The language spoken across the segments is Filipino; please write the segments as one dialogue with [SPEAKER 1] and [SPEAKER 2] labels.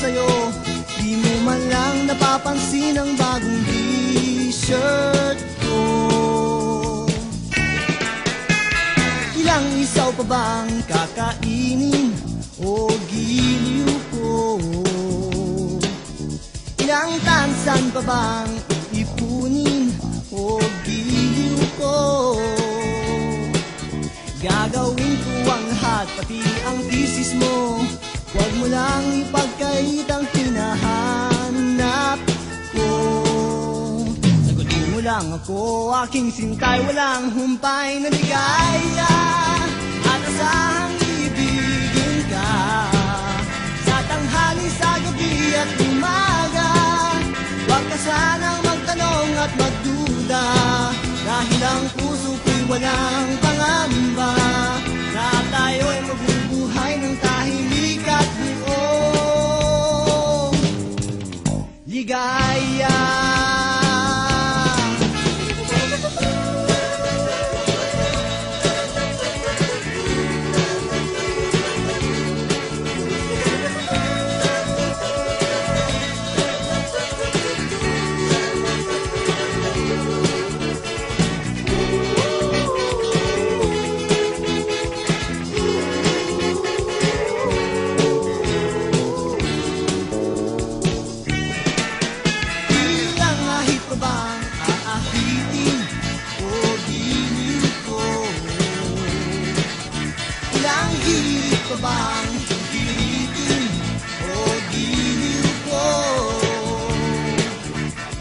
[SPEAKER 1] sa'yo. Di mo man lang napapansin ang bagong t-shirt ko. Ilang isaw pa bang kakainin? O giliw ko? Ilang tansan pa bang ipunin? O giliw ko? Gagawin ko ang lahat, pati ang thesis mo Huwag mo lang ipagkait ang hinahanap ko. Sagutin mo lang ako, aking sintay. Walang humpay na ligaya. At asahang ibigin ka. Sa tanghali, sa gabi at umaga Huwag ka sanang magtanong at magduda. Dahil ang puso ko'y walang pangamba Na tayo'y mabubuhay Ligaya bang gilitin o giliw ko?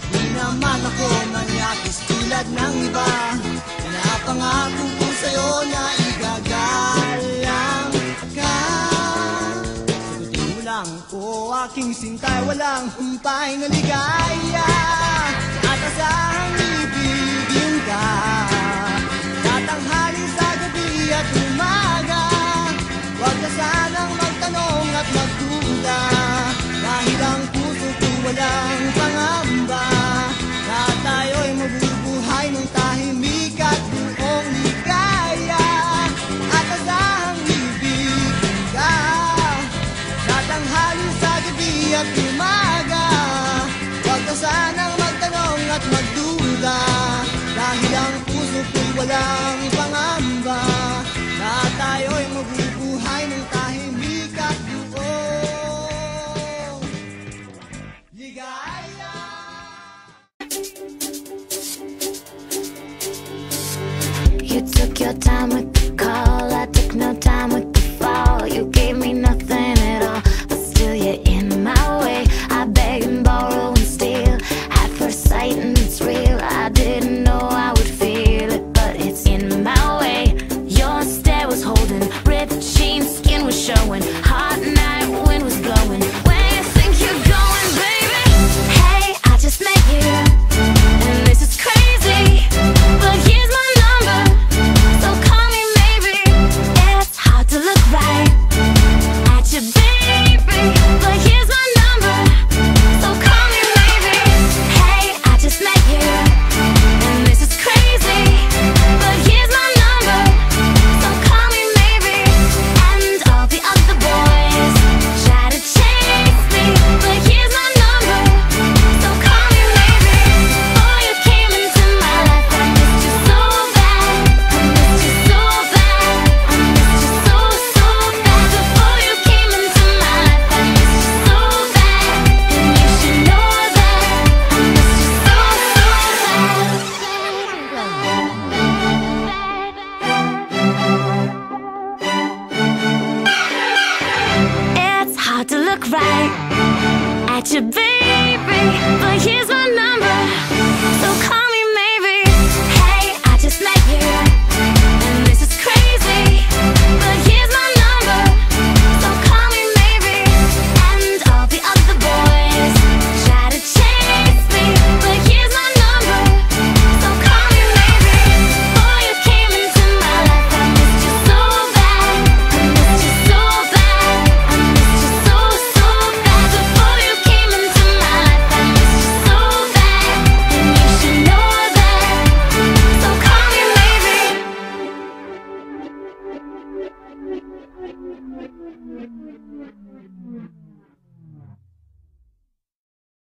[SPEAKER 1] Di naman ako manyakis tulad ng iba. Pinapangako ko sa'yo na igagalang ka. Sagutin mo lang ko aking sintay Walang humpay na ligaya walang pangamba Na tayo'y ng tahimik at buong Ligaya!
[SPEAKER 2] You took your time with the call, I took no time right at you, baby. But here's my